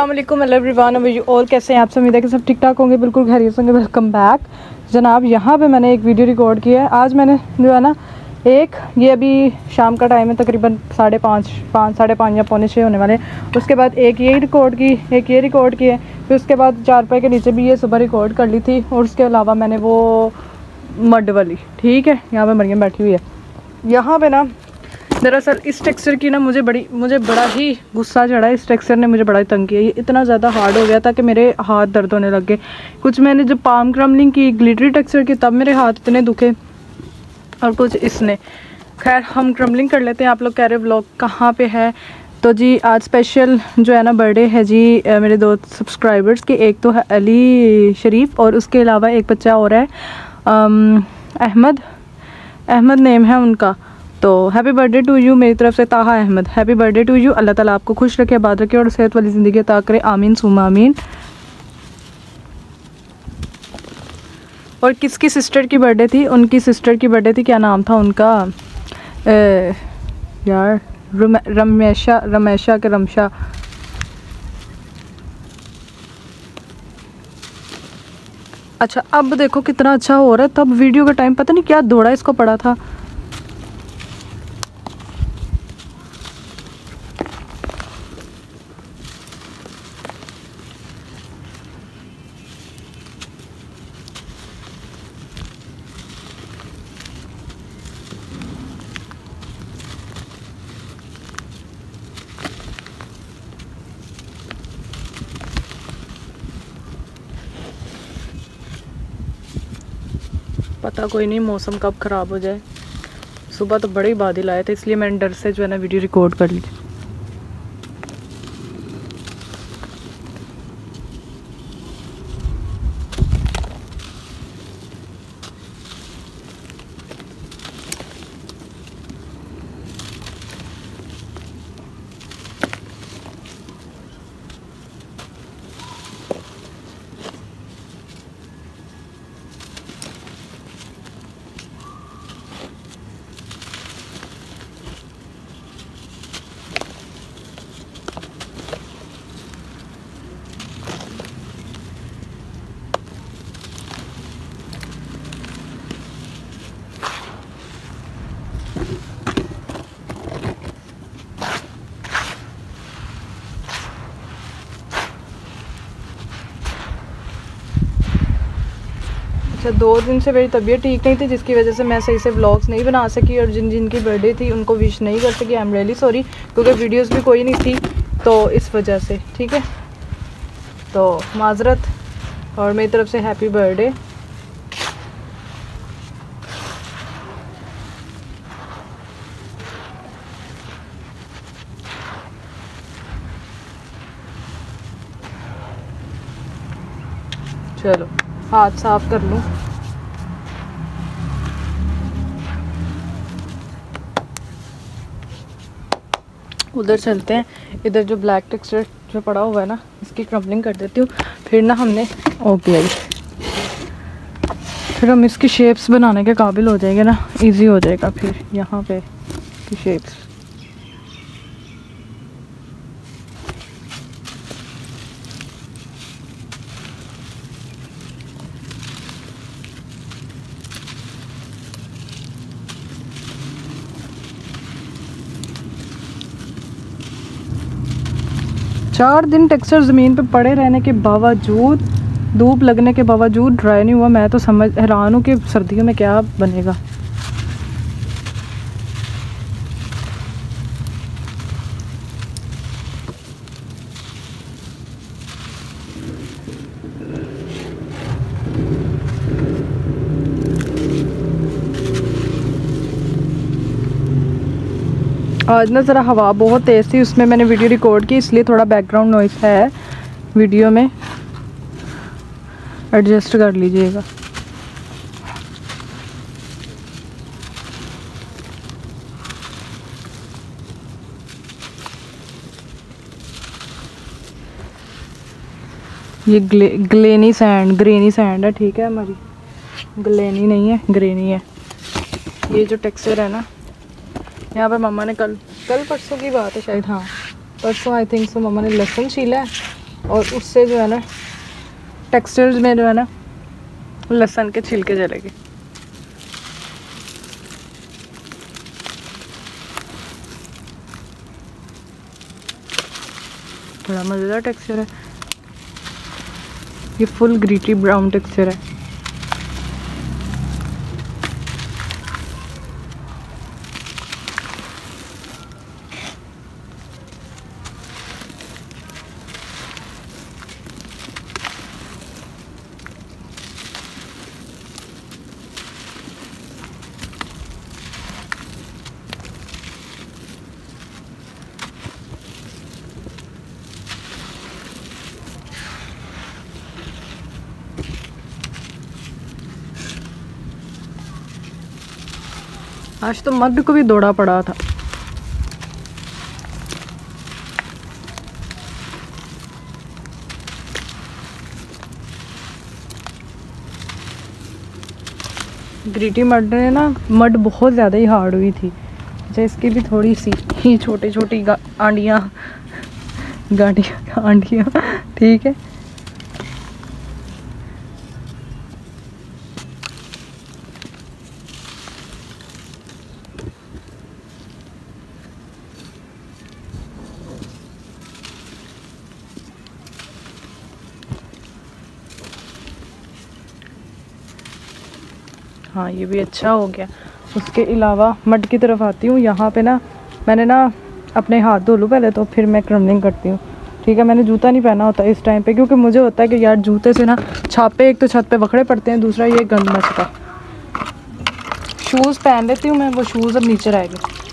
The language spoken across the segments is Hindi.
असलम एवरीवन यू ऑल कैसे हैं आप सब? उम्मीद है कि सब ठीक ठाक होंगे। बिल्कुल खैरियत होंगे। वेलकम बैक जनाब, यहाँ पे मैंने एक वीडियो रिकॉर्ड किया है। आज मैंने जो है ना, एक, ये अभी शाम का टाइम है, तकरीबन साढ़े पाँच पाँच, साढ़े पाँच या पौने छः होने वाले उसके बाद एक ये रिकॉर्ड की, एक ये रिकॉर्ड की है। फिर उसके बाद चार के नीचे भी ये सुबह रिकॉर्ड कर ली थी। और उसके अलावा मैंने वो मड वाली, ठीक है? यहाँ पर मरियम बैठी हुई है। यहाँ पर ना दरअसल इस टेक्सचर की ना मुझे बड़ी, मुझे बड़ा ही गुस्सा चढ़ा इस टेक्सचर ने मुझे बड़ा ही तंग किया। ये इतना ज़्यादा हार्ड हो गया था कि मेरे हाथ दर्द होने लग गए। कुछ मैंने जब पाम क्रमलिंग की ग्लिटरी टेक्सचर की, तब मेरे हाथ इतने दुखे और कुछ इसने। खैर, हम क्रमलिंग कर लेते हैं। आप लोग कह रहे ब्लॉग कहाँ पे है? तो जी, आज स्पेशल जो है ना बर्थडे है जी मेरे दो सब्सक्राइबर्स के। एक तो है अली शरीफ और उसके अलावा एक बच्चा और है अहमद। अहमद नेम है उनका। तो हैप्पी बर्थडे टू यू मेरी तरफ़ से Taha Ahmad. Happy birthday to you अल्लाह ताला आपको खुश रखे आबाद रखे और सेहत वाली ज़िंदगी अता करे। आमीन सुमा आमीन। और किसकी सिस्टर की बर्थडे थी? उनकी सिस्टर की बर्थडे थी क्या नाम था उनका? ए, यार रमेशा रमेशा के रमशा। अच्छा अब देखो कितना अच्छा हो रहा है। तब वीडियो का टाइम पता नहीं क्या दौड़ा इसको पड़ा था। पता कोई नहीं, मौसम कब ख़राब हो जाए। सुबह तो बड़े ही बादल आए थे, इसलिए मैंने डर से जो है ना वीडियो रिकॉर्ड कर ली। अच्छा दो दिन से मेरी तबीयत ठीक नहीं थी, जिसकी वजह से मैं सही से व्लॉग्स नहीं बना सकी और जिन जिन की बर्थडे थी, उनको विश नहीं कर सकी। आई एम रियली सॉरी क्योंकि वीडियोस भी कोई नहीं थी तो इस वजह से, ठीक है? तो माजरत और मेरी तरफ़ से हैप्पी बर्थडे चलो। हाथ साफ़ कर लूँ। उधर चलते हैं। इधर जो ब्लैक टेक्सचर जो पड़ा हुआ है ना, इसकी क्रम्पलिंग कर देती हूँ। फिर ना हमने ओके फिर हम इसकी शेप्स बनाने के काबिल हो जाएँगे ना। इजी हो जाएगा फिर यहाँ पे की शेप्स चार दिन टेक्सचर ज़मीन पे पड़े रहने के बावजूद, धूप लगने के बावजूद ड्राई नहीं हुआ। मैं तो समझ, हैरान हूँ कि सर्दियों में क्या बनेगा। आज ना ज़रा हवा बहुत तेज़ थी, उसमें मैंने वीडियो रिकॉर्ड की, इसलिए थोड़ा बैकग्राउंड नॉइस है वीडियो में। एडजस्ट कर लीजिएगा। ये ग्ले ग्लेनी सैंड ग्रेनी सैंड है, ठीक है हमारी। ग्लेनी नहीं है ग्रेनी है। ये जो टेक्सचर है ना यहाँ पर मम्मा ने कल कल परसों की बात है शायद। हाँ। परसों आई थिंक सो मम्मा ने लहसुन छीला है और उससे जो है ना टेक्सचर्स में जो है ना लहसन के छिलके जलेंगे। बड़ा मज़ेदार टेक्सचर है। ये फुल ग्रीटी ब्राउन टेक्सचर है। आज तो मर्द को भी दौड़ा पड़ा था। ग्रीटी मड ने ना, मड बहुत ज़्यादा ही हार्ड हुई थी। अच्छा इसकी भी थोड़ी सी ही छोटी छोटी आंडियाँ, गांडियाँ, आंडियाँ, ठीक है? हाँ ये भी अच्छा हो गया। उसके अलावा मट की तरफ़ आती हूँ। यहाँ पे ना, मैंने ना अपने हाथ धो लूँ पहले तो फिर मैं क्रमलिंग करती हूँ। ठीक है, मैंने जूता नहीं पहना होता इस टाइम पे, क्योंकि मुझे होता है कि यार जूते से ना छापे, एक तो छत पे बखड़े पड़ते हैं, दूसरा ये गंद मचता। शूज़ पहन लेती हूँ मैं, वो शूज़ अब नीचे रहेंगे।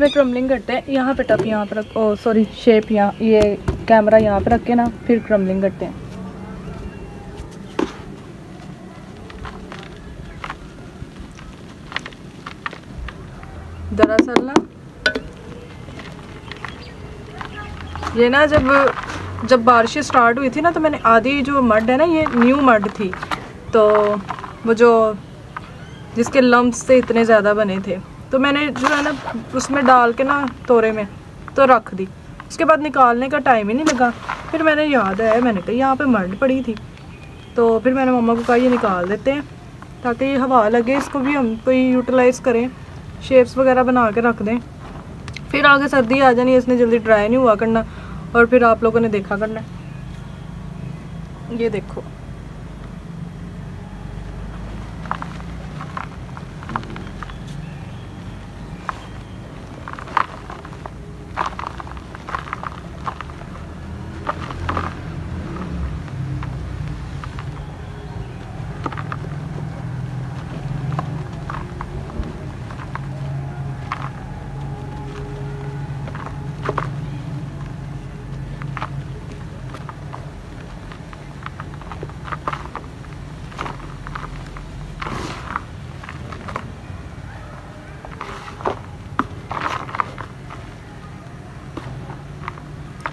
इसमें क्रमलिंग करते हैं। यहाँ पे टप यहाँ पर रख ओ सॉरी शेप यहाँ ये कैमरा यहाँ पे रख के ना, फिर क्रमलिंग करते हैं। दरअसल ना, ये ना जब जब बारिश स्टार्ट हुई थी ना तो मैंने आधी जो मड है ना, ये न्यू मड थी। तो वो जो जिसके लम्ब से इतने ज़्यादा बने थे। तो मैंने जो है ना, उसमें डाल के ना तोरे में तो रख दी। उसके बाद निकालने का टाइम ही नहीं लगा। फिर मैंने याद आया, मैंने कहा यहाँ पे मर्ड पड़ी थी। तो फिर मैंने मम्मा को कहा, ये निकाल देते हैं, ताकि हवा लगे, इसको भी हम कोई यूटिलाइज़ करें शेप्स वगैरह बना के रख दें। फिर आगे सर्दी आ जानी, इसने जल्दी ड्राई नहीं हुआ करना, और फिर आप लोगों ने देखा करना। ये देखो।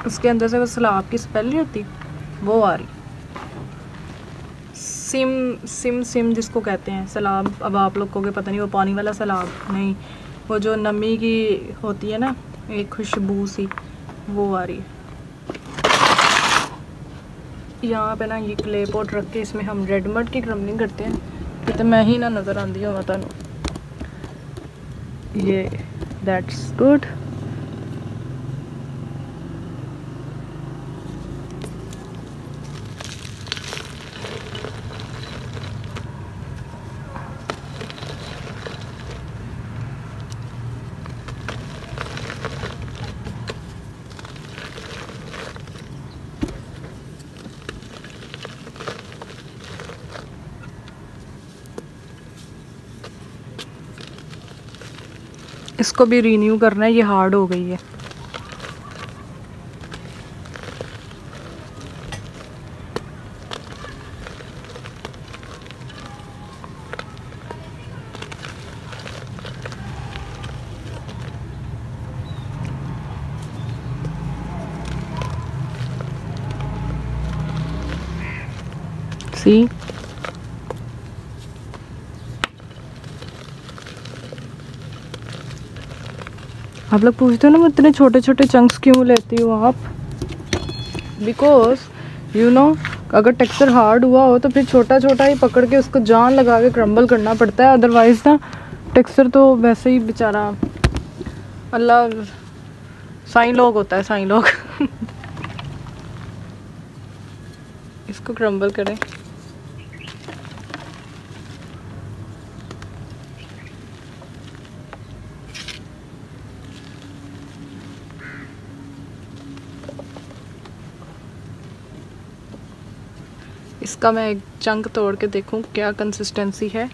उसके अंदर से वो सलाब की स्पेल नहीं होती, वो आ रही। सिम सिम सिम जिसको कहते हैं, सलाब। अब आप लोग को पता नहीं, वो पानी वाला सलाब नहीं, वो जो नमी की होती है ना, एक खुशबू सी, वो आ रही है। यहाँ पे ना ये क्ले पॉट रख के इसमें हम रेड मड की क्रमलिंग करते हैं। तो मैं ही ना नज़र आती हूँ तुम ये दैट्स गुड इसको भी रीन्यू करना है ये हार्ड हो गई है। सी आप लोग पूछते हो ना, मैं इतने छोटे छोटे चंक्स क्यों लेती हूँ आप? बिकॉज़ यू नो अगर टेक्सचर हार्ड हुआ हो तो फिर छोटा छोटा ही पकड़ के उसको जान लगा के क्रम्बल करना पड़ता है। अदरवाइज़ ना टेक्सचर तो वैसे ही बेचारा, अल्लाह, साई लोग होता है, साई लोग। इसको क्रम्बल करें। इसका मैं एक चंक तोड़ के देखूँ क्या कंसिस्टेंसी है।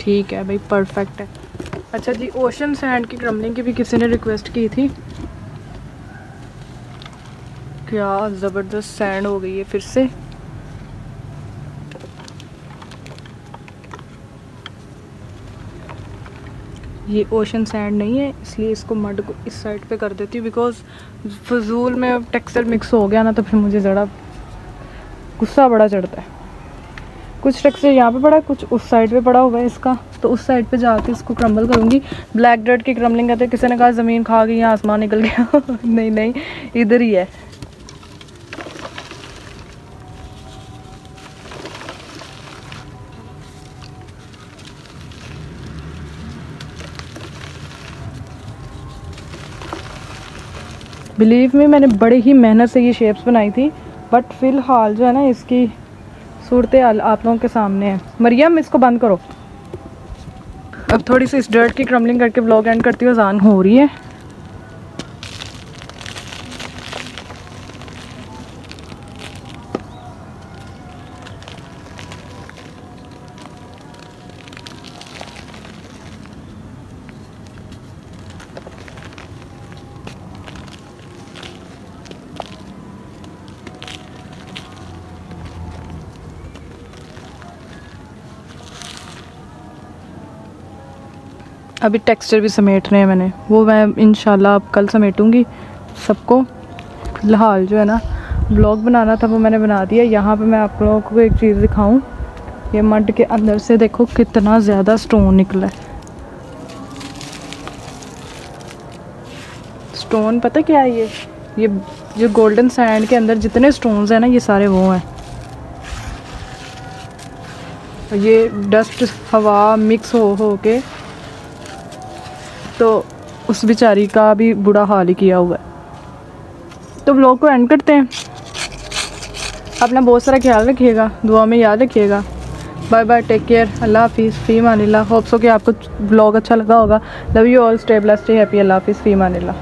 ठीक है भाई परफेक्ट है। अच्छा जी ओशन सैंड की क्रमलिंग की भी किसी ने रिक्वेस्ट की थी? क्या ज़बरदस्त सैंड हो गई है फिर से? ये ओशन सैंड नहीं है, इसलिए इसको मड को इस साइड पे कर देती हूँ बिकॉज़ फजूल में अब टेक्सचर मिक्स हो गया ना तो फिर मुझे ज़रा गुस्सा बड़ा चढ़ता है। कुछ टेक्सचर यहाँ पे पड़ा है कुछ उस साइड पे पड़ा हुआ है इसका तो उस साइड पे जाके इसको क्रम्बल करूँगी। ब्लैक डर्ट की क्रम्बलिंग कहते हैं किसी ने कहा, ज़मीन खा गई या आसमान निकल गया। नहीं नहीं, इधर ही है। बिलीव में मैंने बड़े ही मेहनत से ये शेप्स बनाई थी बट फ़िलहाल जो है ना, इसकी सूरत आप लोगों के सामने है। मरियम, इसको बंद करो। अब थोड़ी सी इस डर्ट की क्रमलिंग करके ब्लॉग एंड करती हूँ जान हो रही है। अभी टेक्सचर भी समेट रहे हैं मैंने। वो मैं इन अब कल समेटूँगी सबको। फ़िलहाल जो है ना ब्लॉग बनाना था वो मैंने बना दिया। यहाँ पे मैं आप लोगों को एक चीज़ दिखाऊँ। ये मड के अंदर से देखो कितना ज़्यादा स्टोन निकला है। स्टोन पता क्या है ये? ये जो गोल्डन सैंड के अंदर जितने स्टोन्स हैं ना, ये सारे वो हैं। ये डस्ट हवा मिक्स हो हो के तो उस बेचारी का भी बुरा हाल ही किया हुआ है। तो ब्लॉग को एंड करते हैं। अपना बहुत सारा ख्याल रखिएगा, दुआ में याद रखिएगा। बाय बाय टेक केयर अल्लाह हाफिज़, फ़ी मानिल्ला होप्स हो कि आपको ब्लॉग अच्छा लगा होगा। Love you all stay bless stay happy अल्लाह हाफिज़, फ़ी मानिल्ला